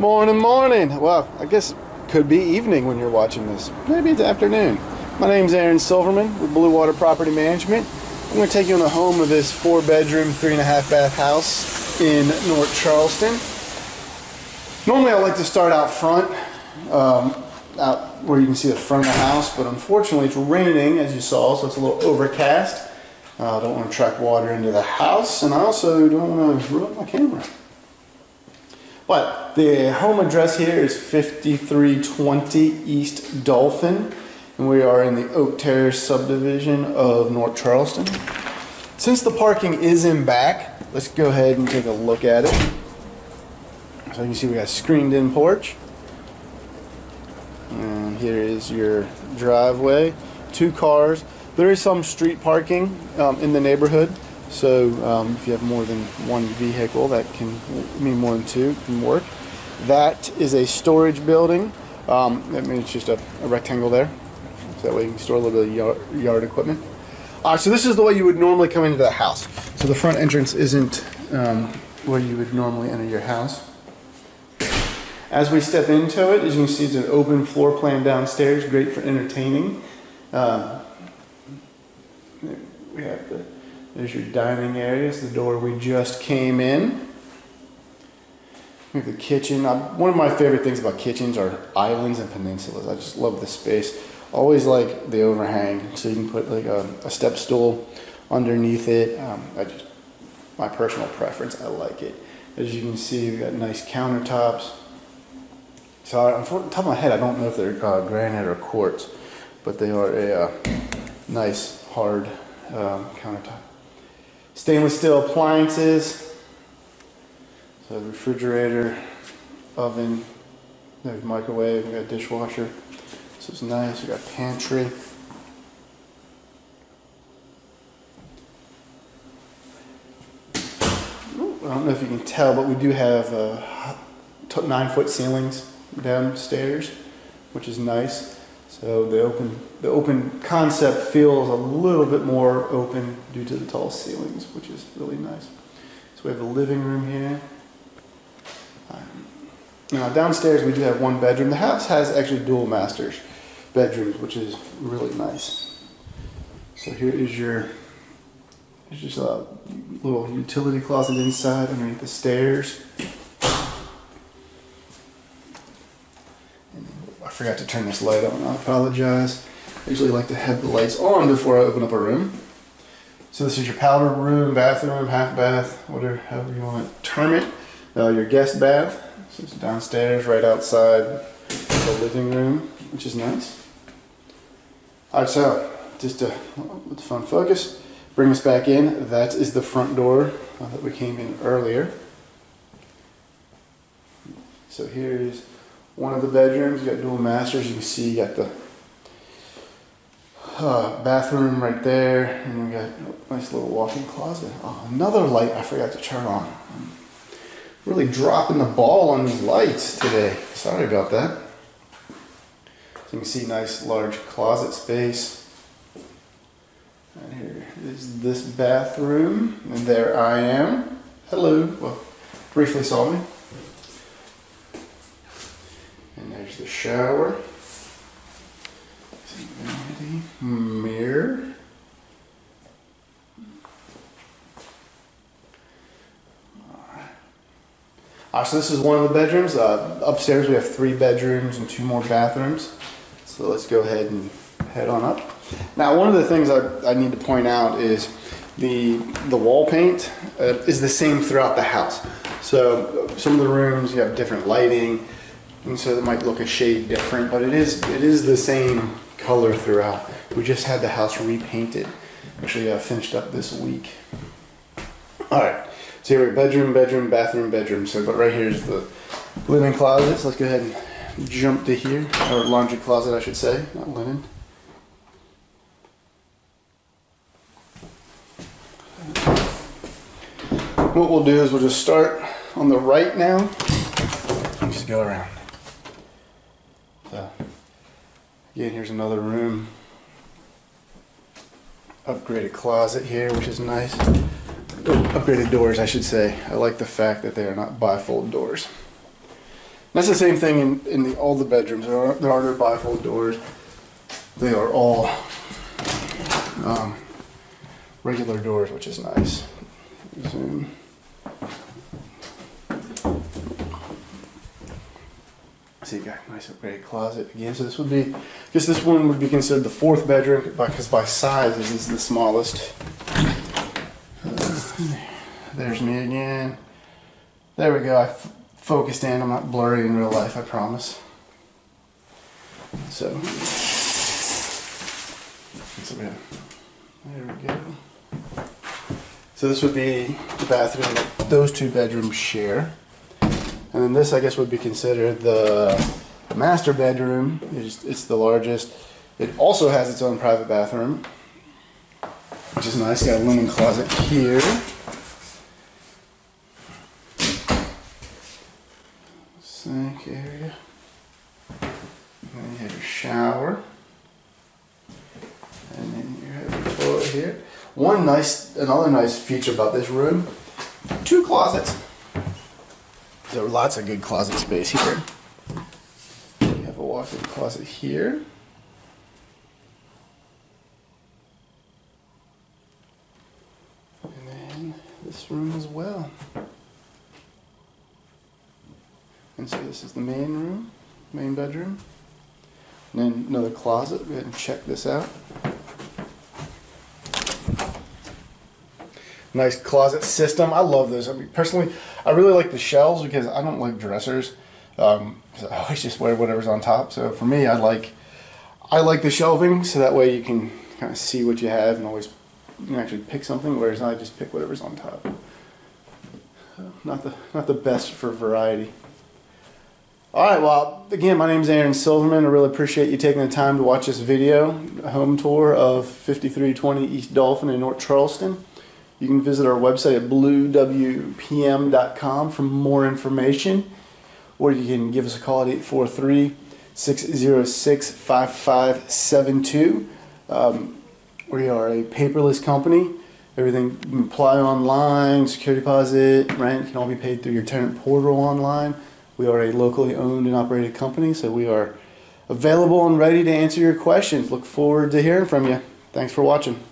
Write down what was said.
Morning, morning. Well, I guess could be evening when you're watching this. Maybe it's afternoon. My name's Aaron Silverman with Bluewater Property Management. I'm going to take you on the home of this four bedroom, three and a half bath house in North Charleston. Normally I like to start out front, um, out where you can see the front of the house, but unfortunately it's raining as you saw, so it's a little overcast. I uh, don't want to track water into the house, and I also don't want to ruin my camera. But the home address here is 5320 East Dolphin, and we are in the Oak Terrace subdivision of North Charleston. Since the parking is in back, let's go ahead and take a look at it. So you can see we got screened in porch. And here is your driveway, two cars. There is some street parking um, in the neighborhood. So um, if you have more than one vehicle, that can mean more than two can work. That is a storage building. Um, I mean, it's just a, a, rectangle there. So that way you can store a little bit of yard, yard equipment. Uh, so this is the way you would normally come into the house. So the front entrance isn't um, where you would normally enter your house. As we step into it, as you can see, it's an open floor plan downstairs, great for entertaining. Um, we have the there's your dining area. It's the door we just came in. We have the kitchen. one of my favorite things about kitchens are islands and peninsulas. I just love the space. Always like the overhang, so you can put like a, a step stool underneath it. Um, I just, my personal preference, I like it. As you can see, we've got nice countertops. So on top of my head, I don't know if they're uh, granite or quartz, but they are a uh, nice hard um, countertop. Stainless steel appliances. So refrigerator, oven, microwave, we got dishwasher. This is nice. We got pantry. I don't know if you can tell, but we do have uh, nine foot ceilings downstairs, which is nice. So the open, the open concept feels a little bit more open due to the tall ceilings, which is really nice. So we have a living room here. Um, now downstairs we do have one bedroom. The house has actually dual masters bedrooms, which is really nice. So here is your, there's just a little utility closet inside underneath the stairs. Forgot to turn this light on. I apologize. I usually like to have the lights on before I open up a room. So this is your powder room, bathroom, half bath, whatever, however you want to term it. Uh, your guest bath. So it's downstairs, right outside the living room, which is nice. All right, so just to let the fun focus, bring us back in. That is the front door uh, that we came in earlier. So here is one of the bedrooms. You got dual masters. You can see you got the uh, bathroom right there, and we got a nice little walk-in closet. Oh, another light I forgot to turn on. I'm really dropping the ball on these lights today. Sorry about that. So you can see nice large closet space. And here is this bathroom, and there I am. Hello. Well, briefly saw me. There's the shower. Vanity, mirror. Uh, so this is one of the bedrooms. Uh, upstairs we have three bedrooms and two more bathrooms. So let's go ahead and head on up. Now one of the things I, I need to point out is the, the wall paint uh, is the same throughout the house. So some of the rooms you have different lighting, and so it might look a shade different, but it is it is the same color throughout. We just had the house repainted. Actually, uh, finished up this week. All right, so here we bedroom, bedroom, bathroom, bedroom. So, but right here is the linen closet. So let's go ahead and jump to here, or laundry closet, I should say, not linen. What we'll do is we'll just start on the right now. Just go around. So, again, here's another room. Upgraded closet here, which is nice. upgraded doors, I should say. I like the fact that they are not bifold doors. That's the same thing in, in the, all the bedrooms. There are, there are no bifold doors. They are all um, regular doors, which is nice. Zoom. See, you got a nice great closet again. So this would be, I guess this one would be considered the fourth bedroom because by size this is the smallest. Uh, there's me again. There we go. I focused in. I'm not blurry in real life. I promise. So, so we have- there we go. So this would be the bathroom that those two bedrooms share. And then this, I guess, would be considered the master bedroom. It's, it's the largest. It also has its own private bathroom, which is nice. Got a linen closet here. Sink area. And then you have your shower. And then you have your toilet here. One nice, another nice feature about this room, two closets. There are lots of good closet space here. We have a walk-in closet here. And then this room as well. And so this is the main room, main bedroom. And then another closet. Go ahead and check this out. Nice closet system. I love those. I mean, personally, I really like the shelves because I don't like dressers. Um, I always just wear whatever's on top. So for me, I like I like the shelving so that way you can kind of see what you have and always you can actually pick something. Whereas I just pick whatever's on top. Not the not the best for variety. All right, well, again, my name is Aaron Silverman. I really appreciate you taking the time to watch this video, home tour of 5320 East Dolphin in North Charleston. You can visit our website at bluewpm.com for more information, or you can give us a call at 843 606 5572. Um, We are a paperless company. Everything you can apply online, security deposit, rent can all be paid through your tenant portal online. We are a locally owned and operated company, so we are available and ready to answer your questions. Look forward to hearing from you. Thanks for watching.